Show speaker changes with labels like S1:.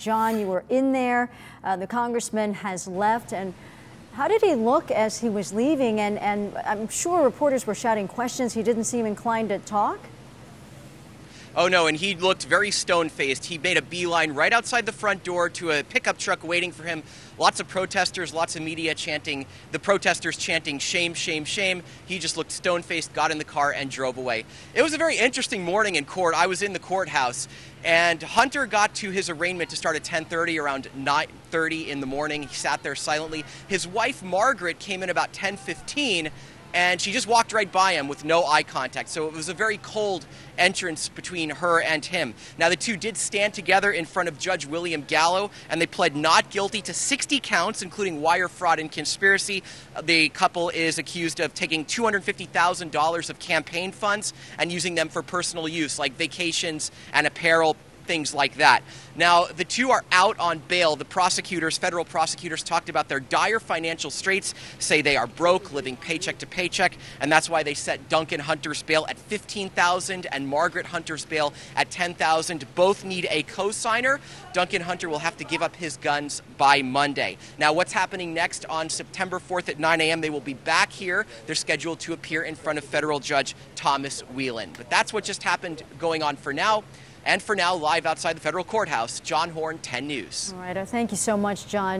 S1: John, you were in there. Uh, the congressman has left. And how did he look as he was leaving? And, and I'm sure reporters were shouting questions. He didn't seem inclined to talk.
S2: Oh no, and he looked very stone faced. He made a beeline right outside the front door to a pickup truck waiting for him. Lots of protesters, lots of media chanting, the protesters chanting, shame, shame, shame. He just looked stone faced, got in the car, and drove away. It was a very interesting morning in court. I was in the courthouse, and Hunter got to his arraignment to start at 10:30 around 9:30 in the morning. He sat there silently. His wife Margaret came in about 10:15 and she just walked right by him with no eye contact. So it was a very cold entrance between her and him. Now, the two did stand together in front of Judge William Gallo, and they pled not guilty to 60 counts, including wire fraud and conspiracy. Uh, the couple is accused of taking $250,000 of campaign funds and using them for personal use, like vacations and apparel things like that. Now, the two are out on bail. The prosecutors, federal prosecutors, talked about their dire financial straits, say they are broke, living paycheck to paycheck, and that's why they set Duncan Hunter's bail at 15,000 and Margaret Hunter's bail at 10,000. Both need a co-signer. Duncan Hunter will have to give up his guns by Monday. Now, what's happening next on September 4th at 9 a.m. They will be back here. They're scheduled to appear in front of federal judge Thomas Whelan. But that's what just happened going on for now. And for now, live outside the federal courthouse, John Horn, 10 News.
S1: All right. Uh, thank you so much, John.